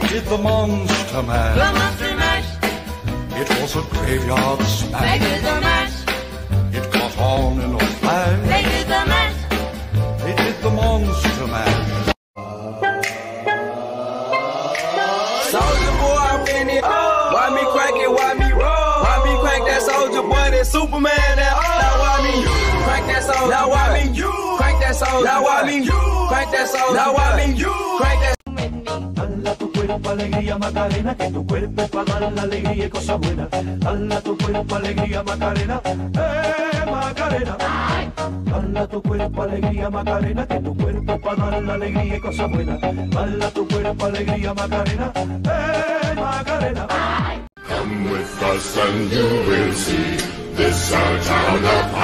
did the Monster Mash. The Monster Mash, It was a graveyard smash. they did the mash, It caught on in a flash. they did the mash. They did the Monster Mash. Soldier boy, I'm in it. Why me crack it? Why me roll? Why me crack that soldier boy? That Superman? That now why me crack that soldier? Now why me crack that soldier? Now why me crack that soldier? Now why me crack that Dala tu cuerpo alegría Macarena, que tu cuerpo para dar la alegría y cosas buenas. Dala tu cuerpo alegría Macarena, eh Macarena. Dala tu cuerpo alegría Macarena, que tu cuerpo para dar la alegría y cosas buenas. Dala tu cuerpo alegría Macarena, eh Macarena. Come with us and you will see this our town of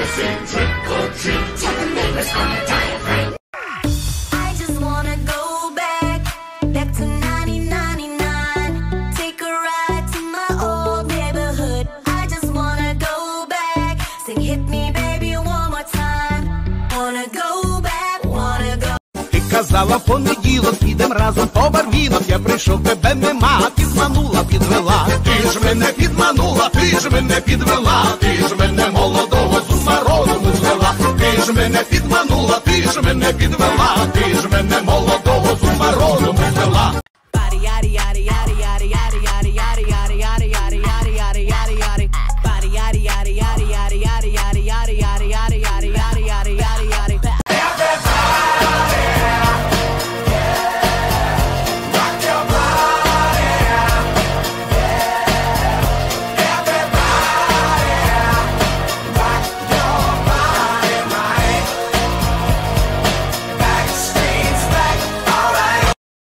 Everybody make. Trick or treat. Tell the neighbors gonna die of. I just wanna go back, back to 1999. Take a ride to my old neighborhood. I just wanna go back, sing hit me baby one more time. Wanna go back, wanna go. Ти казала в понеділок, підем разом по барвінок. Я прийшов, тебе нема, підманула, підвела. Ти ж мене підманула, ти ж мене підвела, ти ж ж мене підманула, ти ж мене підвела, ти ж мене молодого зума не вела.